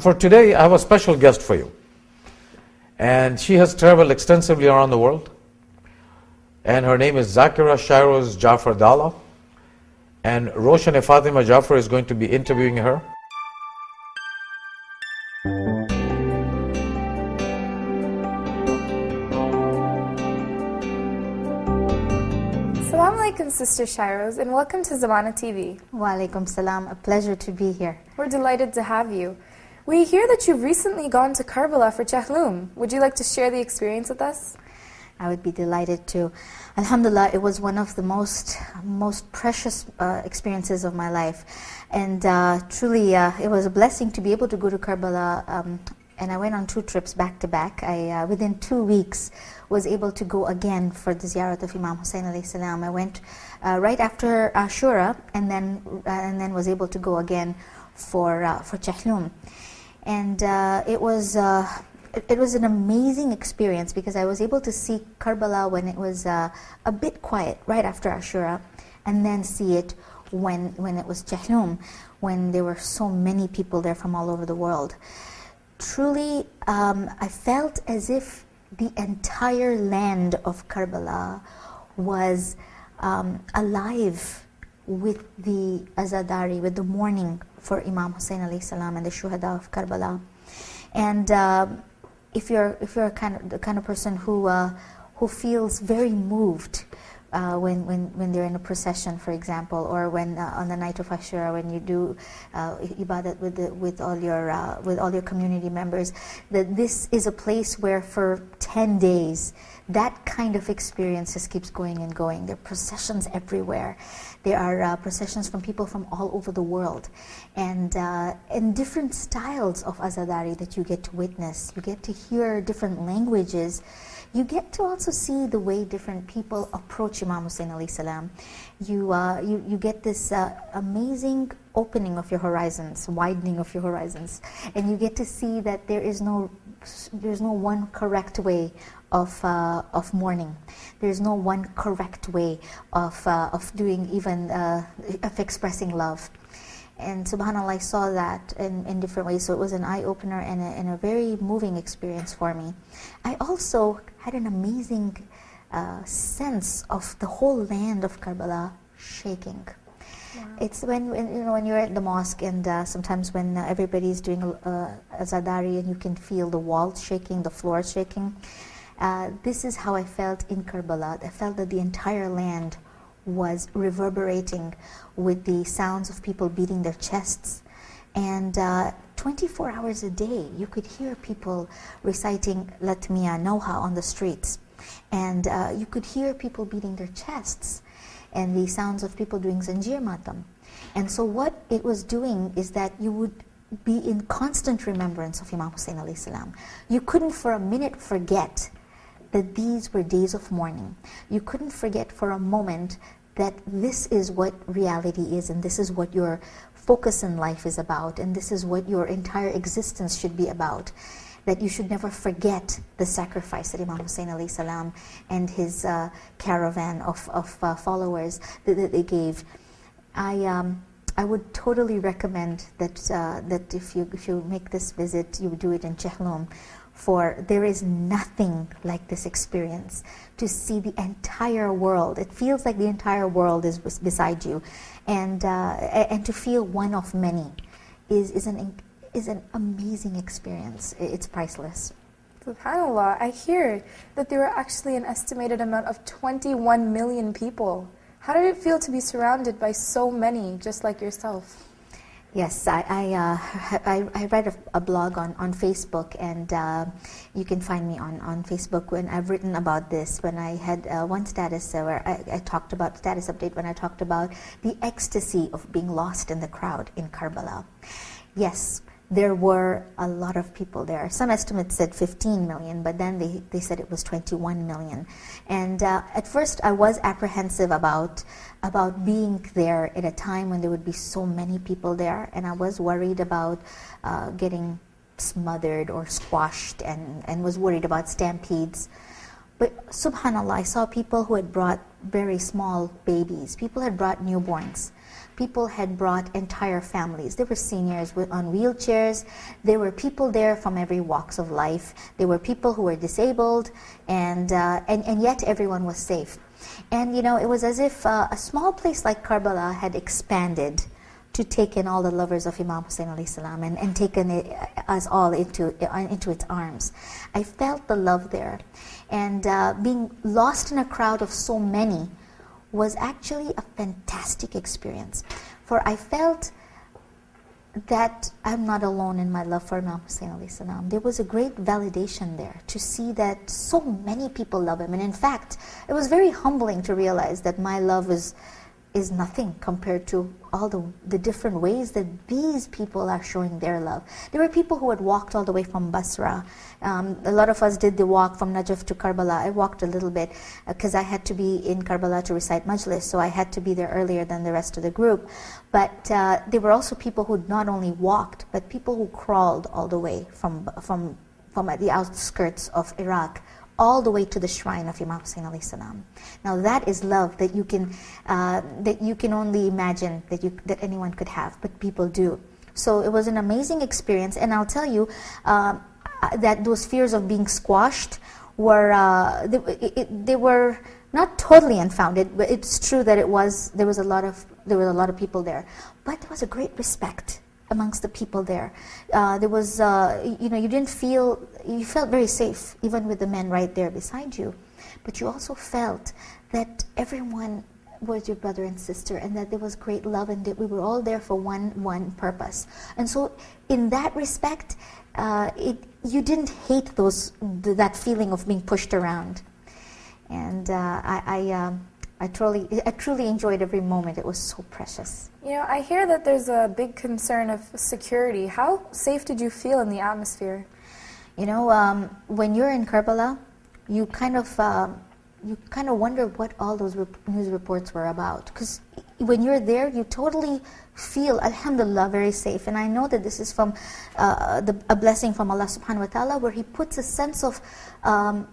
For today, I have a special guest for you. And she has traveled extensively around the world. And her name is Zakira Shyrose Jaffer Dhalla. And Roshan Fatima Jafar is going to be interviewing her. Assalamu alaikum, Sister Shairoz, and welcome to Zamana TV. Wa alaikum salam. A pleasure to be here. We're delighted to have you. We hear that you've recently gone to Karbala for Chahlum. Would you like to share the experience with us? I would be delighted to. Alhamdulillah, it was one of the most most precious uh, experiences of my life, and uh, truly, uh, it was a blessing to be able to go to Karbala. Um, and I went on two trips back to back. I uh, within two weeks was able to go again for the ziyarat of Imam Hussein alayhi salam. I went uh, right after Ashura, and then uh, and then was able to go again for for Chahlum, and it was it was an amazing experience because I was able to see Karbala when it was uh, a bit quiet right after Ashura, and then see it when when it was Chahlum, when there were so many people there from all over the world. Truly, um, I felt as if the entire land of Karbala was um, alive with the Azadari, with the mourning for Imam Hussein alayhi salam and the Shuhada of Karbala. And uh, if you're if you're kind of the kind of person who uh, who feels very moved uh, when, when, when they're in a procession, for example, or when uh, on the night of Ashura, when you do uh, ibadat with the, with all your uh, with all your community members, that this is a place where for ten days that kind of experience just keeps going and going. There are processions everywhere. There are uh, processions from people from all over the world, and uh, and different styles of azadari that you get to witness. You get to hear different languages. You get to also see the way different people approach Imam Hussein alayhi salam. You, uh, you, you get this uh, amazing opening of your horizons, widening of your horizons, and you get to see that there is no there's no one correct way of, uh, of mourning. There's no one correct way of, uh, of doing even, uh, of expressing love. And subhanAllah, I saw that in, in different ways. So it was an eye opener and a, and a very moving experience for me. I also had an amazing uh, sense of the whole land of Karbala shaking. Wow. It's when, when, you know when you're at the mosque and uh, sometimes when uh, everybody's doing uh, azadari and you can feel the walls shaking, the floor shaking. Uh, this is how I felt in Karbala. I felt that the entire land was reverberating with the sounds of people beating their chests. And uh, 24 hours a day, you could hear people reciting Latmiya Noha on the streets. And uh, you could hear people beating their chests and the sounds of people doing Zanjir Matam. And so what it was doing is that you would be in constant remembrance of Imam Hussein alayhi salam. You couldn't for a minute forget that these were days of mourning. You couldn't forget for a moment that this is what reality is and this is what your focus in life is about and this is what your entire existence should be about. That you should never forget the sacrifice that Imam Hussein alayhi salam and his uh, caravan of, of uh, followers that, that, they gave. I, um, I would totally recommend that, uh, that if, you, if you make this visit, you do it in Chahlum for there is nothing like this experience to see the entire world. It feels like the entire world is beside you, and uh, and to feel one of many is is an is an amazing experience. It's priceless. Subhanallah, I hear that there were actually an estimated amount of 21 million people. How did it feel to be surrounded by so many, just like yourself? Yes, I I, uh, I, I, write a, a, blog on, on Facebook, and uh, you can find me on, on Facebook. When I've written about this, when I had uh, one status where I, I, talked about status update, when I talked about the ecstasy of being lost in the crowd in Karbala. Yes, there were a lot of people there. Some estimates said 15 million, but then they, they said it was 21 million. And uh, at first, I was apprehensive about about being there at a time when there would be so many people there, and I was worried about uh, getting smothered or squashed, and, and was worried about stampedes. But subhanallah, I saw people who had brought very small babies. People had brought newborns people had brought entire families. There were seniors with- on wheelchairs. There were people there from every walks of life. There were people who were disabled, and uh, and, and yet everyone was safe. And you know, it was as if uh, a small place like Karbala had expanded to take in all the lovers of Imam Hussein and, and taken it, us all into, uh, into its arms. I felt the love there. And uh, being lost in a crowd of so many was actually a fantastic experience. For I felt that I'm not alone in my love for Imam Hussein alayhi salam. There was a great validation there to see that so many people love him. And in fact, it was very humbling to realize that my love is is nothing compared to all the, the different ways that these people are showing their love. There were people who had walked all the way from Basra. Um, a lot of us did the walk from Najaf to Karbala. I walked a little bit because I had to be in Karbala to recite Majlis, so I had to be there earlier than the rest of the group. But uh, there were also people who not only walked, but people who crawled all the way from, from, from the outskirts of Iraq all the way to the shrine of Imam Hussein alayhi salam. Now that is love that you can uh, that you can only imagine that you that anyone could have, but people do. So it was an amazing experience, and I'll tell you uh, that those fears of being squashed were uh, they, it, they were not totally unfounded, but it's true that it was there was a lot of there were a lot of people there, but there was a great respect amongst the people there. Uh, there was, uh, you know, you didn't feel, you felt very safe, even with the men right there beside you. But you also felt that everyone was your brother and sister, and that there was great love, and that we were all there for one one purpose. And so, in that respect, uh, it, you didn't hate those th- that feeling of being pushed around. And uh, I, I um, I truly, I truly enjoyed every moment. It was so precious. You know, I hear that there's a big concern of security. How safe did you feel in the atmosphere? You know, um, when you're in Karbala, you kind of, uh, you kind of wonder what all those rep- news reports were about. Because when you're there, you totally feel, Alhamdulillah, very safe. And I know that this is from uh, the, a blessing from Allah Subhanahu wa Taala, where He puts a sense of um,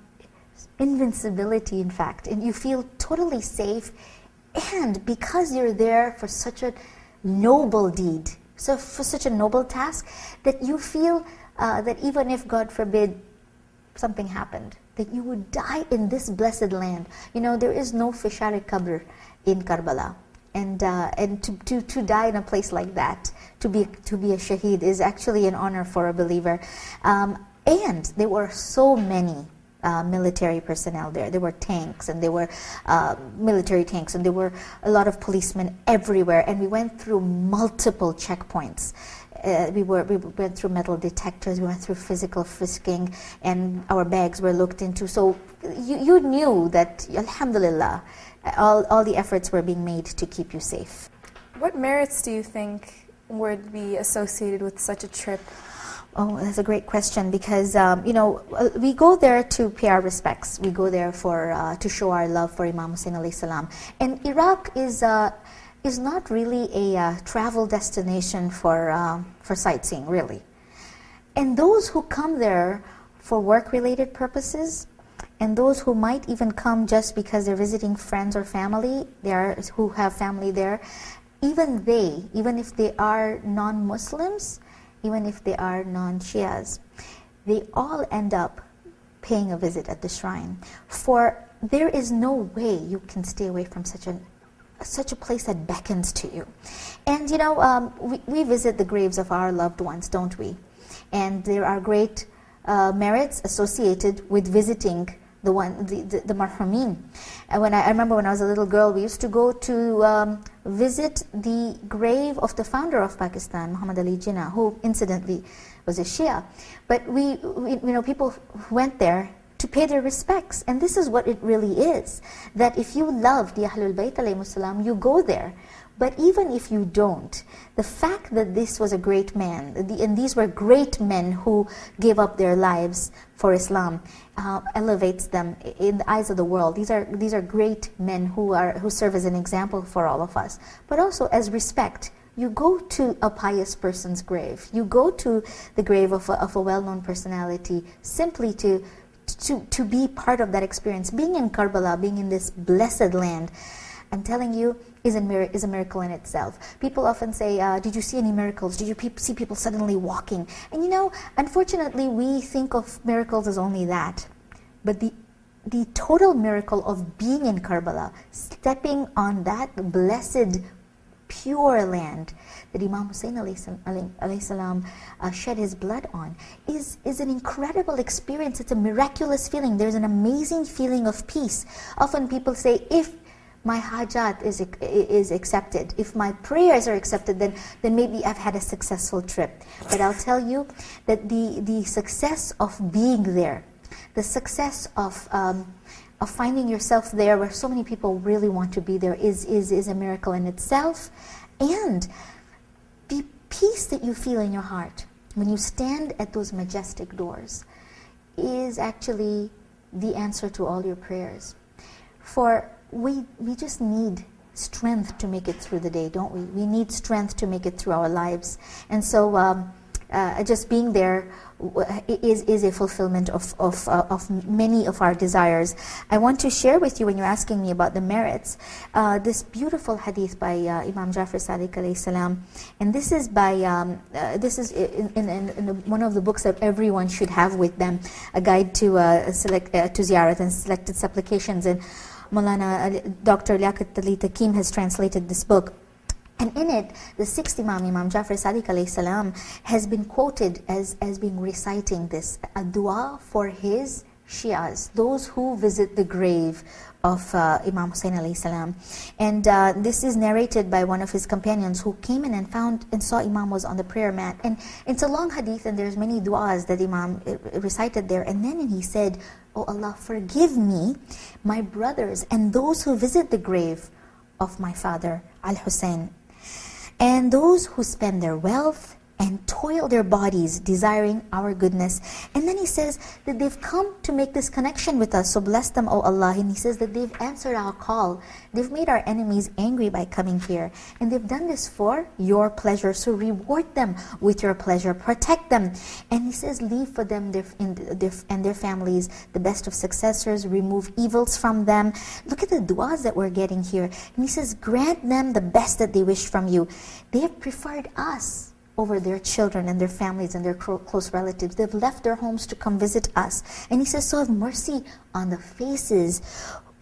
invincibility, in fact, and you feel totally safe. And because you're there for such a noble deed, so for such a noble task, that you feel uh, that even if, God forbid, something happened, that you would die in this blessed land. You know, there is no fishar qabr in Karbala. And, uh, and to, to, to die in a place like that, to be, to be a shaheed, is actually an honor for a believer. Um, and there were so many uh, military personnel there. There were tanks and there were uh, military tanks and there were a lot of policemen everywhere. And we went through multiple checkpoints. Uh, we, were, we went through metal detectors, we went through physical frisking, and our bags were looked into. So you, you knew that, alhamdulillah, all, all the efforts were being made to keep you safe. What merits do you think would be associated with such a trip? Oh, that's a great question because um, you know uh, we go there to pay our respects. We go there for uh, to show our love for Imam Hussein alayhi salam. And Iraq is uh, is not really a uh, travel destination for uh, for sightseeing, really. And those who come there for work-related purposes, and those who might even come just because they're visiting friends or family, there who have family there, even they, even if they are non-Muslims even if they are non Shias, they all end up paying a visit at the shrine. For there is no way you can stay away from such a such a place that beckons to you. And you know, um, we, we visit the graves of our loved ones, don't we? And there are great uh, merits associated with visiting the one the, the, the marhumin. And when I, I, remember when I was a little girl, we used to go to um, visit the grave of the founder of Pakistan, Muhammad Ali Jinnah, who incidentally was a Shia. But we, we you know, people went there to pay their respects. And this is what it really is. That if you love the Ahlul Bayt you go there. But even if you don't, the fact that this was a great man, and these were great men who gave up their lives for Islam, uh, elevates them in the eyes of the world. These are, these are great men who, are, who serve as an example for all of us. But also as respect. You go to a pious person's grave. You go to the grave of a, of a well-known personality simply to, to, to be part of that experience. Being in Karbala, being in this blessed land, I'm telling you, is a, mir- is a miracle in itself. People often say, uh, Did you see any miracles? Did you pe- see people suddenly walking? And you know, unfortunately, we think of miracles as only that. But the the total miracle of being in Karbala, stepping on that blessed, pure land that Imam Hussein alayhi salam uh, shed his blood on, is, is an incredible experience. It's a miraculous feeling. There's an amazing feeling of peace. Often people say, if my hajat is, is accepted, if my prayers are accepted, then, then maybe I've had a successful trip. But I'll tell you that the, the success of being there, the success of, um, of finding yourself there where so many people really want to be there is, is, is a miracle in itself. And the peace that you feel in your heart when you stand at those majestic doors is actually the answer to all your prayers. For we, we just need strength to make it through the day, don't we? We need strength to make it through our lives. And so, um, uh, just being there is, is a fulfillment of, of, uh, of many of our desires. I want to share with you, when you're asking me about the merits, uh, this beautiful hadith by uh, Imam Jafar Sadiq alayhi salam. And this is by, um, uh, this is in, in, in, one of the books that everyone should have with them, a guide to, uh, select, to ziyarat and selected supplications. And Maulana Dr. Liaquat Ali Takim has translated this book. And in it, the sixth Imam, Imam Jafar Sadiq salam, has been quoted as, as being reciting this, a dua for his Shias, those who visit the grave of uh, Imam Hussein alayhi salam. And uh, this is narrated by one of his companions who came in and found and saw Imam was on the prayer mat. And it's a long hadith and there's many du'as that Imam uh, recited there. And then he said, Oh Allah, forgive me, my brothers, and those who visit the grave of my father, Al-Hussein and those who spend their wealth and toil their bodies desiring our goodness. And then he says that they've come to make this connection with us. So bless them, O Allah. And he says that they've answered our call. They've made our enemies angry by coming here. And they've done this for your pleasure. So reward them with your pleasure. Protect them. And he says, leave for them their, their, and their families the best of successors. Remove evils from them. Look at the du'as that we're getting here. And he says, grant them the best that they wish from you. They have preferred us over their children and their families and their close relatives. They've left their homes to come visit us. And he says, So have mercy on the faces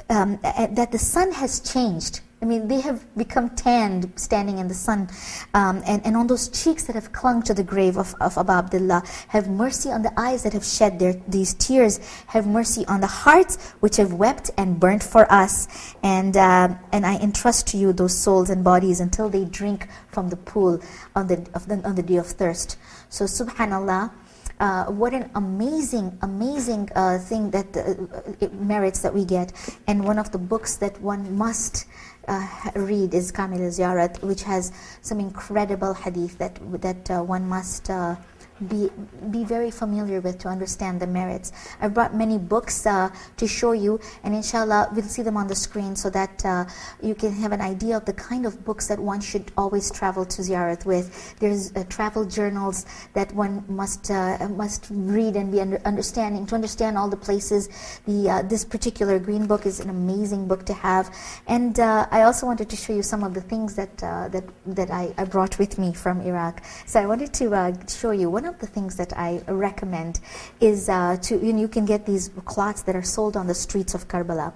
um, that the sun has changed I mean, they have become tanned standing in the sun. Um, and, and on those cheeks that have clung to the grave of, of Abu Abdullah, have mercy on the eyes that have shed their, these tears. Have mercy on the hearts which have wept and burnt for us. And, uh, and I entrust to you those souls and bodies until they drink from the pool on the, the on the day of thirst. So, subhanAllah. Uh, what an amazing, amazing uh, thing that uh, merits that we get. And one of the books that one must uh, read is Kamil Ziyarat, which has some incredible hadith that, that uh, one must be, be very familiar with to understand the merits. I've brought many books uh, to show you, and inshallah, we'll see them on the screen so that uh, you can have an idea of the kind of books that one should always travel to Ziyarat with. There's uh, travel journals that one must uh, must read and be under understanding to understand all the places. The uh, this particular green book is an amazing book to have, and uh, I also wanted to show you some of the things that that that I, I, brought with me from Iraq. So I wanted to show you one one of the things that I recommend is uh, to, you, know, you can get these cloths that are sold on the streets of Karbala.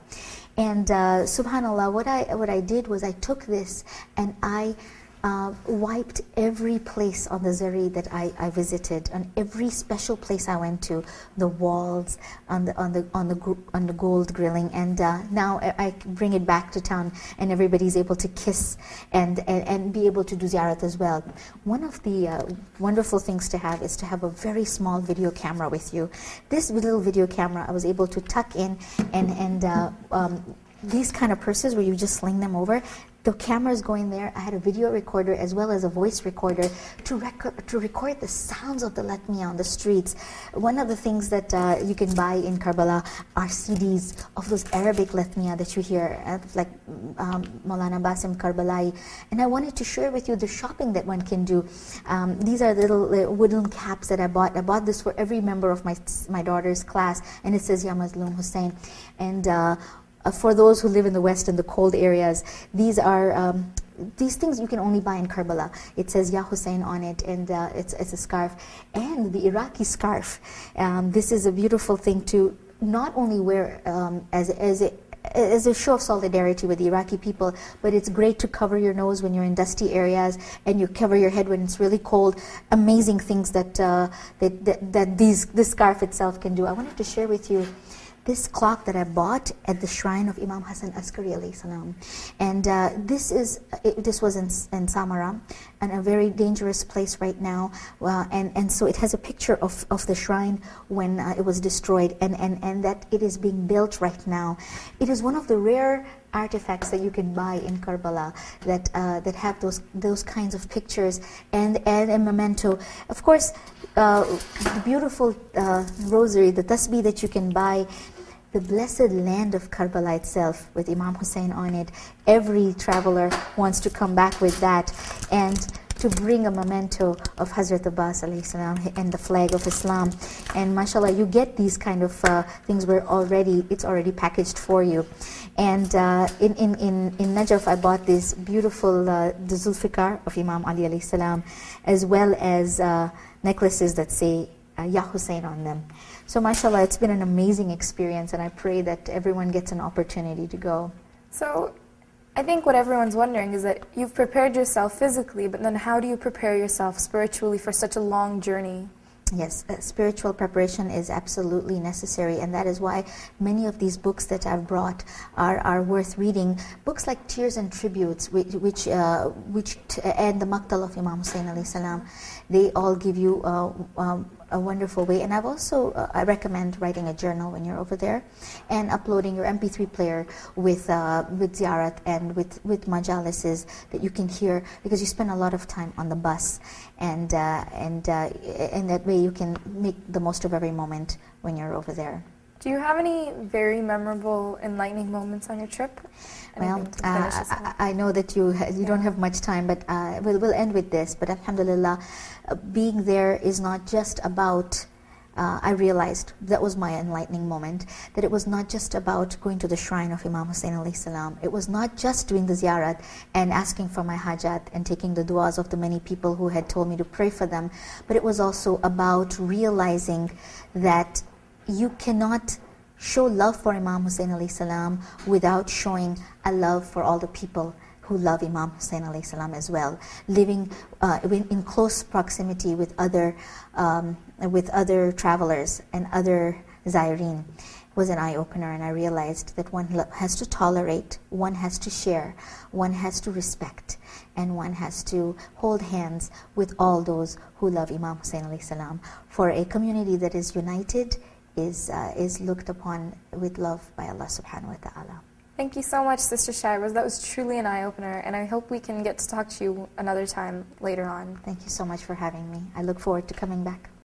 And uh, subhanAllah, what I, what I did was I took this and I uh, wiped every place on the Zari that I, I visited, and every special place I went to, the walls, on the on the on the on the gold grilling, and uh, now I bring it back to town, and everybody's able to kiss and and, and be able to do ziyarat as well. One of the uh, wonderful things to have is to have a very small video camera with you. This little video camera I was able to tuck in and and uh, um, these kind of purses where you just sling them over, the cameras going there. I had a video recorder as well as a voice recorder to, record to record the sounds of the Latmiya on the streets. One of the things that uh, you can buy in Karbala are CDs of those Arabic Latmiya that you hear, uh, like um, Maulana Basim Karbala'i. And I wanted to share with you the shopping that one can do. Um, these are little uh, wooden caps that I bought. I bought this for every member of my, my daughter's class, and it says Ya Mazloom Hussein. And uh, for those who live in the west in the cold areas, these are um, these things you can only buy in Karbala. It says Ya Hussein on it, and uh, it's, it's a scarf. And the Iraqi scarf. Um, this is a beautiful thing to not only wear um, as, as a as a show of solidarity with the Iraqi people, but it's great to cover your nose when you're in dusty areas and you cover your head when it's really cold. Amazing things that, uh, that, that, that these, this scarf itself can do. I wanted to share with you this clock that I bought at the shrine of Imam Hassan Askari salam. And uh, this is it, this was in, in Samarra, and a very dangerous place right now. Uh, and and so it has a picture of, of the shrine when uh, it was destroyed, and, and and that it is being built right now. It is one of the rare artifacts that you can buy in Karbala that uh, that have those those kinds of pictures and and a memento. Of course, uh, the beautiful uh, rosary, the tasbih that you can buy. The blessed land of Karbala itself, with Imam Hussein on it. Every traveler wants to come back with that. And to bring a memento of Hazrat Abbas salam and the flag of Islam. And mashallah, you get these kind of uh, things where already it's already packaged for you. And uh, in, in, in, in Najaf, I bought this beautiful uh, the Zulfikar of Imam Ali salam, as well as uh, necklaces that say uh, Ya Hussein on them. So mashallah, it's been an amazing experience, and I pray that everyone gets an opportunity to go. So I think what everyone's wondering is that you've prepared yourself physically, but then how do you prepare yourself spiritually for such a long journey? Yes, uh, spiritual preparation is absolutely necessary, and that is why many of these books that I've brought are, are worth reading. Books like Tears and Tributes, which, which, uh, which t- and the Maqtal of Imam Hussein salam, they all give you uh, um, a wonderful way. And I've also uh, I recommend writing a journal when you're over there, and uploading your MP3 player with uh, with ziyarat and with with majalises that you can hear because you spend a lot of time on the bus, and uh, and uh, in that way you can make the most of every moment when you're over there. Do you have any very memorable, enlightening moments on your trip? Well, uh, I, I, know that you you yeah. don't have much time, but uh, we'll, we'll end with this. But Alhamdulillah, uh, being there is not just about. Uh, I realized that was my enlightening moment that it was not just about going to the shrine of Imam Hussein alayhi salam. It was not just doing the ziyarat and asking for my hajat and taking the du'as of the many people who had told me to pray for them, but it was also about realizing that you cannot show love for Imam Hussein alayhi salam without showing a love for all the people who love Imam Hussein alayhi salam as well. Living uh, in close proximity with other um, with other travelers and other Zaireen was an eye opener, and I realized that one has to tolerate, one has to share, one has to respect, and one has to hold hands with all those who love Imam Hussein alayhi salam. For a community that is united is, uh, is looked upon with love by Allah subhanahu wa ta'ala. Thank you so much, Sister Shyrose. That was truly an eye opener, and I hope we can get to talk to you another time later on. Thank you so much for having me. I look forward to coming back.